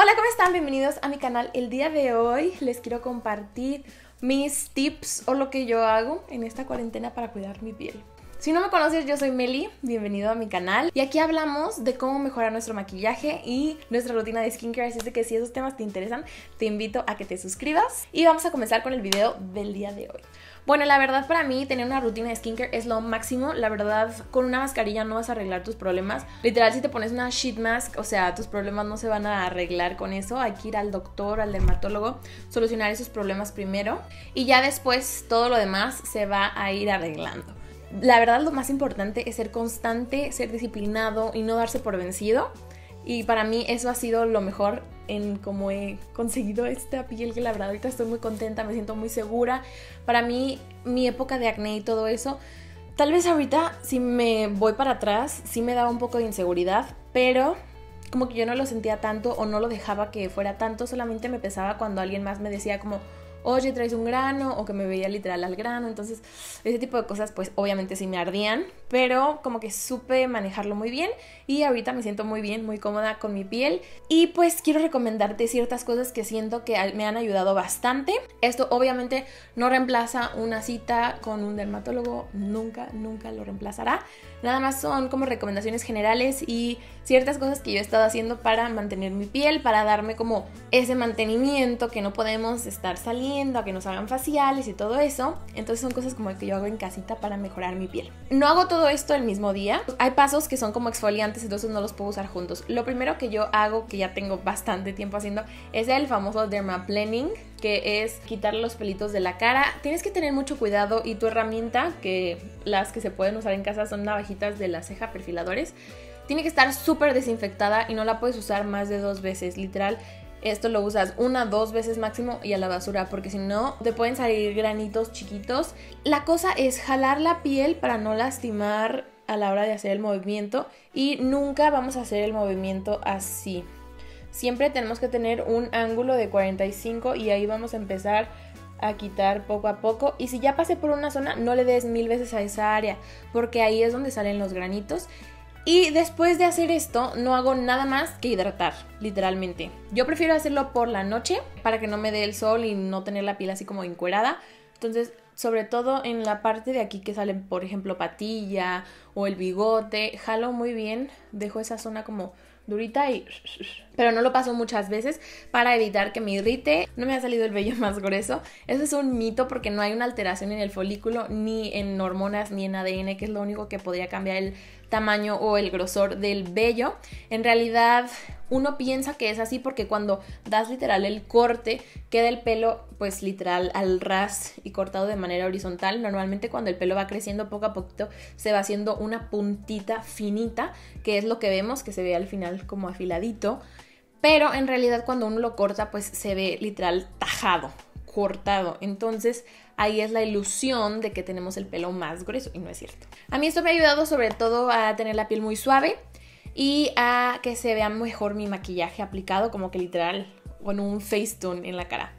Hola, ¿cómo están? Bienvenidos a mi canal. El día de hoy les quiero compartir mis tips o lo que yo hago en esta cuarentena para cuidar mi piel. Si no me conoces, yo soy Meli, bienvenido a mi canal y aquí hablamos de cómo mejorar nuestro maquillaje y nuestra rutina de skincare, así es que si esos temas te interesan, te invito a que te suscribas y vamos a comenzar con el video del día de hoy. Bueno, la verdad para mí tener una rutina de skincare es lo máximo. La verdad, con una mascarilla no vas a arreglar tus problemas. Literal, si te pones una sheet mask, o sea, tus problemas no se van a arreglar con eso. Hay que ir al doctor, al dermatólogo, solucionar esos problemas primero. Y ya después todo lo demás se va a ir arreglando. La verdad, lo más importante es ser constante, ser disciplinado y no darse por vencido. Y para mí eso ha sido lo mejor en cómo he conseguido esta piel que la verdad ahorita estoy muy contenta, me siento muy segura. Para mí, mi época de acné y todo eso, tal vez ahorita si me voy para atrás, sí me daba un poco de inseguridad, pero como que yo no lo sentía tanto o no lo dejaba que fuera tanto, solamente me pesaba cuando alguien más me decía como, oye, traes un grano, o que me veía literal al grano. Entonces, ese tipo de cosas, pues obviamente sí me ardían, pero como que supe manejarlo muy bien y ahorita me siento muy bien, muy cómoda con mi piel. Y pues quiero recomendarte ciertas cosas que siento que me han ayudado bastante. Esto obviamente no reemplaza una cita con un dermatólogo, nunca, nunca lo reemplazará. Nada más son como recomendaciones generales y ciertas cosas que yo he estado haciendo para mantener mi piel, para darme como ese mantenimiento que no podemos estar saliendo, a que nos hagan faciales y todo eso. Entonces son cosas como que yo hago en casita para mejorar mi piel. No hago todo esto el mismo día. Hay pasos que son como exfoliantes, entonces no los puedo usar juntos. Lo primero que yo hago, que ya tengo bastante tiempo haciendo, es el famoso dermaplaning que es quitar los pelitos de la cara. Tienes que tener mucho cuidado y tu herramienta, que las que se pueden usar en casa son navajitas de la ceja perfiladores, tiene que estar súper desinfectada y no la puedes usar más de dos veces, literal. Esto lo usas una, dos veces máximo y a la basura, porque si no te pueden salir granitos chiquitos. La cosa es jalar la piel para no lastimar a la hora de hacer el movimiento y nunca vamos a hacer el movimiento así. Siempre tenemos que tener un ángulo de 45 y ahí vamos a empezar a quitar poco a poco. Y si ya pasé por una zona no le des mil veces a esa área porque ahí es donde salen los granitos y después de hacer esto no hago nada más que hidratar literalmente yo prefiero hacerlo por la noche para que no me dé el sol y no tener la piel así como encuerada entonces sobre todo en la parte de aquí que sale por ejemplo patilla o el bigote jalo muy bien dejo esa zona como durita y... Pero no lo paso muchas veces para evitar que me irrite. No me ha salido el vello más grueso. Eso es un mito porque no hay una alteración en el folículo, ni en hormonas, ni en ADN, que es lo único que podría cambiar el tamaño o el grosor del vello. En realidad uno piensa que es así porque cuando das literal el corte queda el pelo pues literal al ras y cortado de manera horizontal. Normalmente cuando el pelo va creciendo poco a poquito se va haciendo una puntita finita que es lo que vemos que se ve al final como afiladito. Pero en realidad cuando uno lo corta pues se ve literal tajado, cortado. Entonces ahí es la ilusión de que tenemos el pelo más grueso y no es cierto. A mí esto me ha ayudado sobre todo a tener la piel muy suave y a que se vea mejor mi maquillaje aplicado como que literal con un facetune en la cara.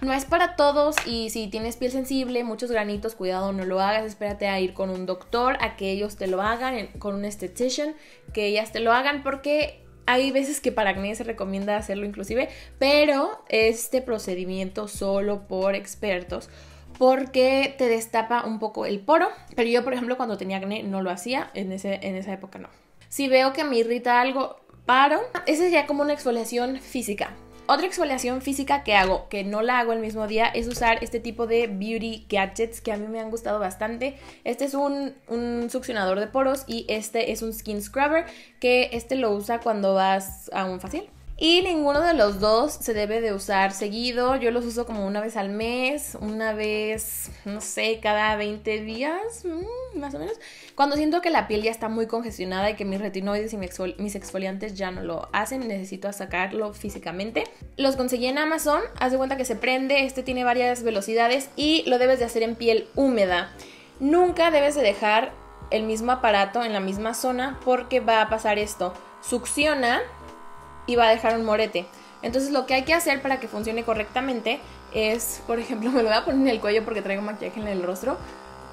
No es para todos y si tienes piel sensible, muchos granitos, cuidado, no lo hagas. Espérate a ir con un doctor, a que ellos te lo hagan, con un esthetician, que ellas te lo hagan porque hay veces que para acné se recomienda hacerlo inclusive, pero este procedimiento solo por expertos porque te destapa un poco el poro. Pero yo, por ejemplo, cuando tenía acné no lo hacía, en, ese, en esa época no. Si veo que me irrita algo, paro. Esa sería como una exfoliación física. Otra exfoliación física que hago, que no la hago el mismo día, es usar este tipo de beauty gadgets que a mí me han gustado bastante. Este es un, un, succionador de poros y este es un skin scrubber que este lo usa cuando vas a un facial. Y ninguno de los dos se debe de usar seguido. Yo los uso como una vez al mes, una vez, no sé, cada 20 días, mm, más o menos. Cuando siento que la piel ya está muy congestionada y que mis retinoides y mis exfoliantes ya no lo hacen, necesito sacarlo físicamente. Los conseguí en Amazon, haz de cuenta que se prende, este tiene varias velocidades y lo debes de hacer en piel húmeda. Nunca debes de dejar el mismo aparato en la misma zona porque va a pasar esto. Succiona y va a dejar un morete. Entonces lo que hay que hacer para que funcione correctamente es, por ejemplo, me lo voy a poner en el cuello porque traigo maquillaje en el rostro,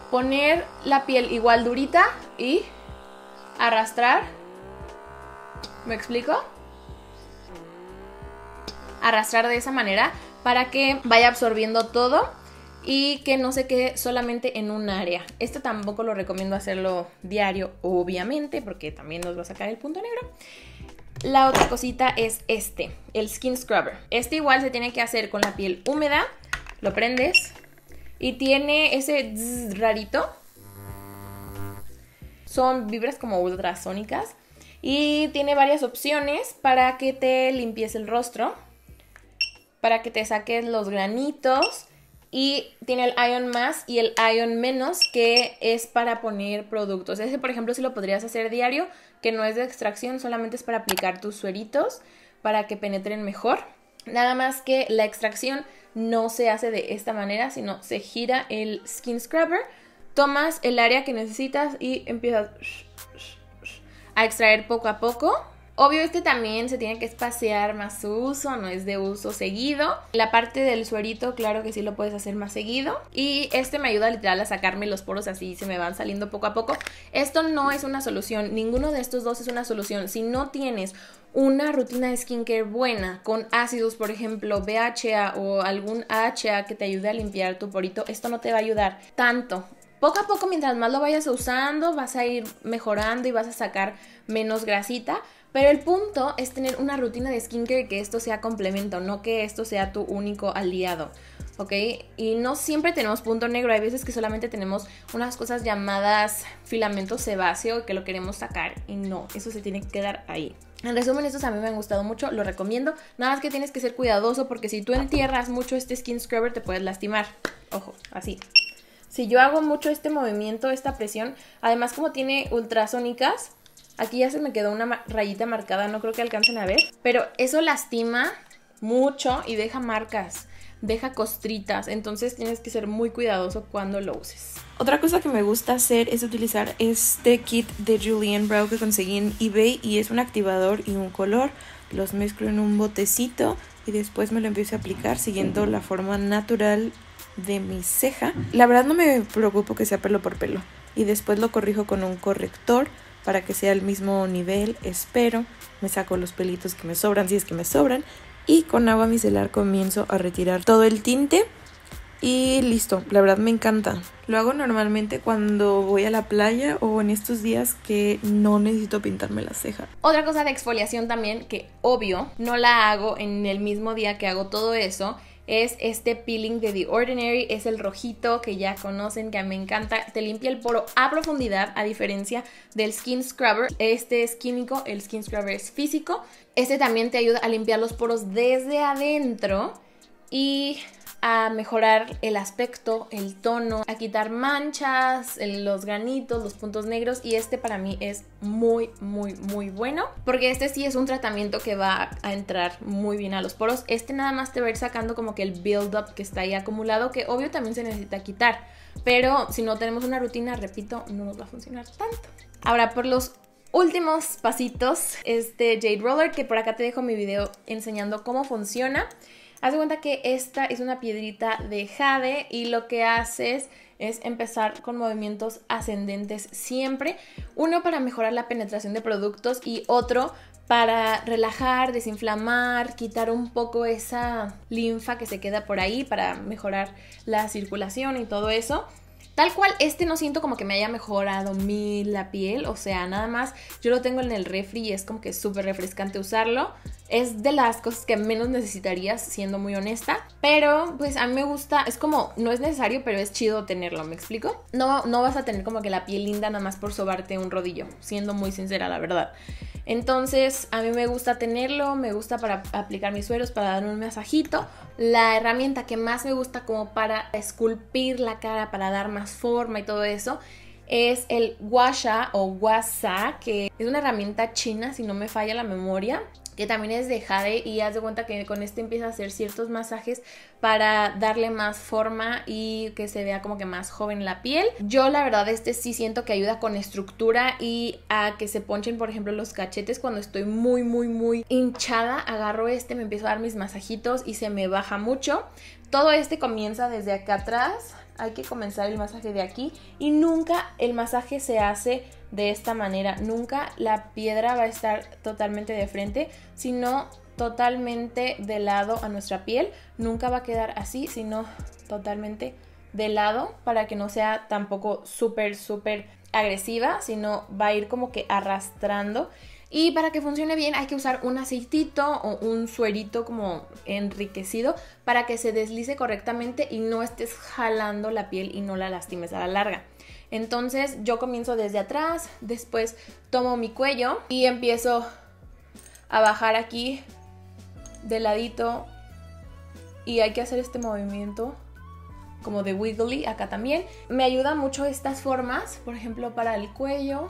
poner la piel igual durita y arrastrar. ¿Me explico? arrastrar de esa manera para que vaya absorbiendo todo y que no se quede solamente en un área. Esto tampoco lo recomiendo hacerlo diario, obviamente, porque también nos va a sacar el punto negro. La otra cosita es este, el Skin Scrubber. Este igual se tiene que hacer con la piel húmeda. Lo prendes y tiene ese rarito. Son vibras como ultrasónicas. Y tiene varias opciones para que te limpies el rostro. Para que te saques los granitos y tiene el ion más y el ion menos que es para poner productos. Ese, por ejemplo, si lo podrías hacer diario, que no es de extracción, solamente es para aplicar tus sueritos para que penetren mejor. Nada más que la extracción no se hace de esta manera, sino se gira el skin scrubber, tomas el área que necesitas y empiezas a extraer poco a poco Obvio, este también se tiene que espaciar más su uso, no es de uso seguido. La parte del suerito, claro que sí lo puedes hacer más seguido. Y este me ayuda literal a sacarme los poros así, se me van saliendo poco a poco. Esto no es una solución, ninguno de estos dos es una solución. Si no tienes una rutina de skincare buena con ácidos, por ejemplo, BHA o algún AHA que te ayude a limpiar tu porito, esto no te va a ayudar tanto. Poco a poco, mientras más lo vayas usando, vas a ir mejorando y vas a sacar menos grasita. Pero el punto es tener una rutina de skincare que esto sea complemento, no que esto sea tu único aliado. ¿ok? Y no siempre tenemos punto negro, hay veces que solamente tenemos unas cosas llamadas filamento sebáceo que lo queremos sacar y no, eso se tiene que quedar ahí. En resumen, estos a mí me han gustado mucho, lo recomiendo. Nada más que tienes que ser cuidadoso porque si tú entierras mucho este skin scrubber te puedes lastimar. Ojo, así. Si yo hago mucho este movimiento, esta presión, además como tiene ultrasónicas, Aquí ya se me quedó una rayita marcada, no creo que alcancen a ver. Pero eso lastima mucho y deja marcas, deja costritas. Entonces tienes que ser muy cuidadoso cuando lo uses. Otra cosa que me gusta hacer es utilizar este kit de Julian Brow que conseguí en eBay y es un activador y un color. Los mezclo en un botecito y después me lo empiezo a aplicar siguiendo la forma natural de mi ceja. La verdad no me preocupo que sea pelo por pelo y después lo corrijo con un corrector para que sea el mismo nivel, espero, me saco los pelitos que me sobran, si es que me sobran, y con agua micelar comienzo a retirar todo el tinte y listo, la verdad me encanta. Lo hago normalmente cuando voy a la playa o en estos días que no necesito pintarme la ceja. Otra cosa de exfoliación también, que obvio no la hago en el mismo día que hago todo eso, es este peeling de The Ordinary, es el rojito que ya conocen, que me encanta, te limpia el poro a profundidad a diferencia del Skin Scrubber, este es químico, el Skin Scrubber es físico, este también te ayuda a limpiar los poros desde adentro y a mejorar el aspecto, el tono, a quitar manchas, los granitos, los puntos negros y este para mí es muy muy muy bueno porque este sí es un tratamiento que va a entrar muy bien a los poros. Este nada más te va a ir sacando como que el build up que está ahí acumulado que obvio también se necesita quitar, pero si no tenemos una rutina, repito, no nos va a funcionar tanto. Ahora por los últimos pasitos, este Jade Roller que por acá te dejo mi video enseñando cómo funciona. Haz de cuenta que esta es una piedrita de jade y lo que haces es empezar con movimientos ascendentes siempre. Uno para mejorar la penetración de productos y otro para relajar, desinflamar, quitar un poco esa linfa que se queda por ahí para mejorar la circulación y todo eso. Tal cual, este no siento como que me haya mejorado mi la piel, o sea, nada más yo lo tengo en el refri y es como que súper refrescante usarlo. Es de las cosas que menos necesitarías, siendo muy honesta. Pero, pues a mí me gusta, es como, no es necesario, pero es chido tenerlo, ¿me explico? No, no vas a tener como que la piel linda nada más por sobarte un rodillo, siendo muy sincera, la verdad. Entonces, a mí me gusta tenerlo, me gusta para aplicar mis sueros, para dar un masajito. La herramienta que más me gusta como para esculpir la cara, para dar más forma y todo eso, es el Washa o Wasa, que es una herramienta china, si no me falla la memoria que también es de jade y haz de cuenta que con este empieza a hacer ciertos masajes para darle más forma y que se vea como que más joven la piel. Yo la verdad este sí siento que ayuda con estructura y a que se ponchen por ejemplo los cachetes cuando estoy muy muy muy hinchada, agarro este, me empiezo a dar mis masajitos y se me baja mucho. Todo este comienza desde acá atrás, hay que comenzar el masaje de aquí y nunca el masaje se hace de esta manera. Nunca la piedra va a estar totalmente de frente, sino totalmente de lado a nuestra piel. Nunca va a quedar así, sino totalmente de lado para que no sea tampoco súper, súper agresiva, sino va a ir como que arrastrando. Y para que funcione bien hay que usar un aceitito o un suerito como enriquecido para que se deslice correctamente y no estés jalando la piel y no la lastimes a la larga. Entonces yo comienzo desde atrás, después tomo mi cuello y empiezo a bajar aquí de ladito y hay que hacer este movimiento como de wiggly acá también. Me ayuda mucho estas formas, por ejemplo para el cuello.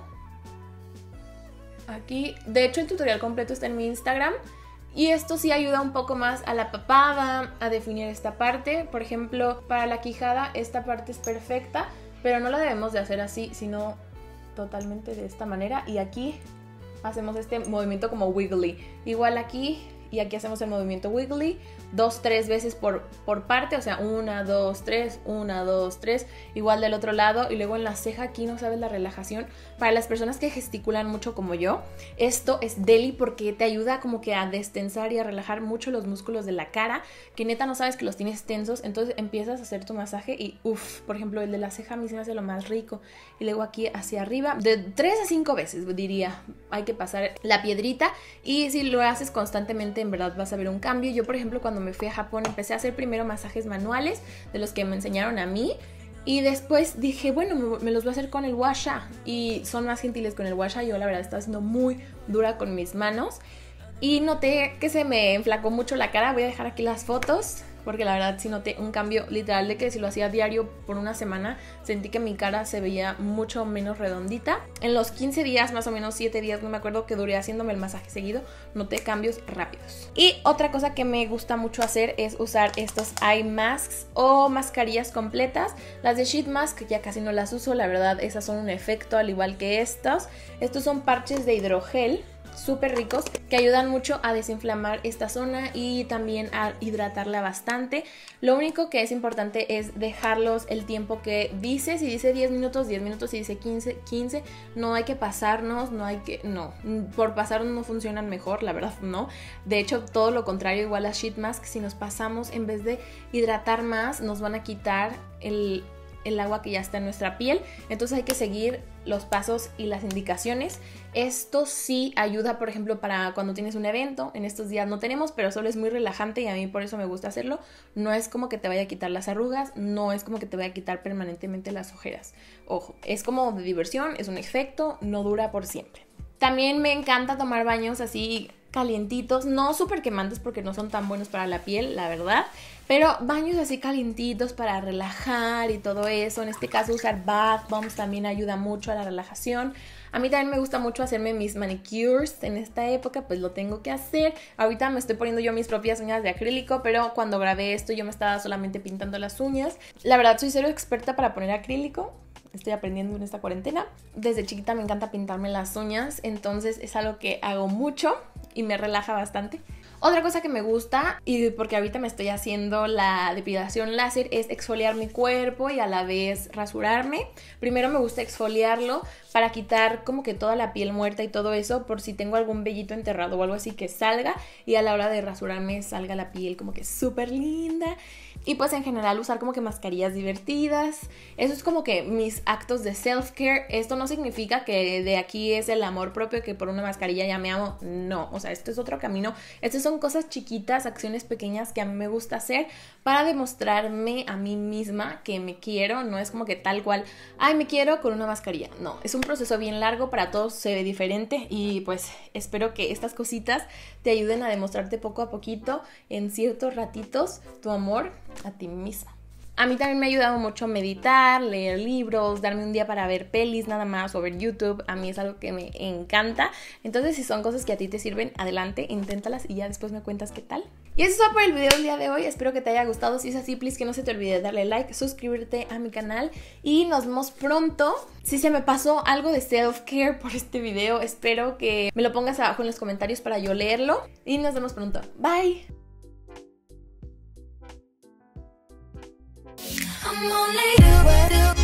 Aquí, de hecho el tutorial completo está en mi Instagram. Y esto sí ayuda un poco más a la papada, a definir esta parte. Por ejemplo, para la quijada esta parte es perfecta, pero no la debemos de hacer así, sino totalmente de esta manera. Y aquí hacemos este movimiento como wiggly. Igual aquí y aquí hacemos el movimiento wiggly dos, tres veces por, por parte, o sea, una, dos, tres, una, dos, tres, igual del otro lado y luego en la ceja aquí no sabes la relajación. Para las personas que gesticulan mucho como yo, esto es deli porque te ayuda como que a destensar y a relajar mucho los músculos de la cara, que neta no sabes que los tienes tensos, entonces empiezas a hacer tu masaje y uff, por ejemplo, el de la ceja a mí se me hace lo más rico y luego aquí hacia arriba, de tres a cinco veces diría, hay que pasar la piedrita y si lo haces constantemente en verdad vas a ver un cambio. Yo, por ejemplo, cuando me fui a Japón empecé a hacer primero masajes manuales de los que me enseñaron a mí. Y después dije, bueno, me, los voy a hacer con el washa. Y son más gentiles con el washa. Yo la verdad estaba haciendo muy dura con mis manos. Y noté que se me enflacó mucho la cara. Voy a dejar aquí las fotos porque la verdad sí noté un cambio literal de que si lo hacía diario por una semana sentí que mi cara se veía mucho menos redondita. En los 15 días, más o menos 7 días, no me acuerdo que duré haciéndome el masaje seguido, noté cambios rápidos. Y otra cosa que me gusta mucho hacer es usar estos eye masks o mascarillas completas. Las de sheet mask ya casi no las uso, la verdad esas son un efecto al igual que estas. Estos son parches de hidrogel súper ricos que ayudan mucho a desinflamar esta zona y también a hidratarla bastante. Lo único que es importante es dejarlos el tiempo que dice, si dice 10 minutos, 10 minutos, si dice 15, 15, no hay que pasarnos, no hay que, no, por pasarnos no funcionan mejor, la verdad no. De hecho, todo lo contrario, igual a sheet mask, si nos pasamos en vez de hidratar más, nos van a quitar el el agua que ya está en nuestra piel. Entonces hay que seguir los pasos y las indicaciones. Esto sí ayuda, por ejemplo, para cuando tienes un evento. En estos días no tenemos, pero solo es muy relajante y a mí por eso me gusta hacerlo. No es como que te vaya a quitar las arrugas, no es como que te vaya a quitar permanentemente las ojeras. Ojo, es como de diversión, es un efecto, no dura por siempre. También me encanta tomar baños así calientitos, no súper quemantes porque no son tan buenos para la piel, la verdad, pero baños así calientitos para relajar y todo eso. En este caso usar bath bombs también ayuda mucho a la relajación. A mí también me gusta mucho hacerme mis manicures en esta época, pues lo tengo que hacer. Ahorita me estoy poniendo yo mis propias uñas de acrílico, pero cuando grabé esto yo me estaba solamente pintando las uñas. La verdad soy cero experta para poner acrílico, estoy aprendiendo en esta cuarentena. Desde chiquita me encanta pintarme las uñas, entonces es algo que hago mucho y me relaja bastante. Otra cosa que me gusta, y porque ahorita me estoy haciendo la depilación láser, es exfoliar mi cuerpo y a la vez rasurarme. Primero me gusta exfoliarlo para quitar como que toda la piel muerta y todo eso, por si tengo algún vellito enterrado o algo así que salga y a la hora de rasurarme salga la piel como que súper linda. Y pues en general usar como que mascarillas divertidas. Eso es como que mis actos de self-care. Esto no significa que de aquí es el amor propio que por una mascarilla ya me amo. No, o sea, esto es otro camino. Estas son cosas chiquitas, acciones pequeñas que a mí me gusta hacer para demostrarme a mí misma que me quiero. No es como que tal cual, ay, me quiero con una mascarilla. No, es un proceso bien largo, para todos se ve diferente y pues espero que estas cositas te ayuden a demostrarte poco a poquito en ciertos ratitos tu amor a ti misma. A mí también me ha ayudado mucho meditar, leer libros, darme un día para ver pelis nada más o ver YouTube. A mí es algo que me encanta. Entonces, si son cosas que a ti te sirven, adelante, inténtalas y ya después me cuentas qué tal. Y eso es todo por el video del día de hoy. Espero que te haya gustado. Si es así, please que no se te olvide darle like, suscribirte a mi canal y nos vemos pronto. Si se me pasó algo de self-care por este video, espero que me lo pongas abajo en los comentarios para yo leerlo. Y nos vemos pronto. Bye. I'm only you.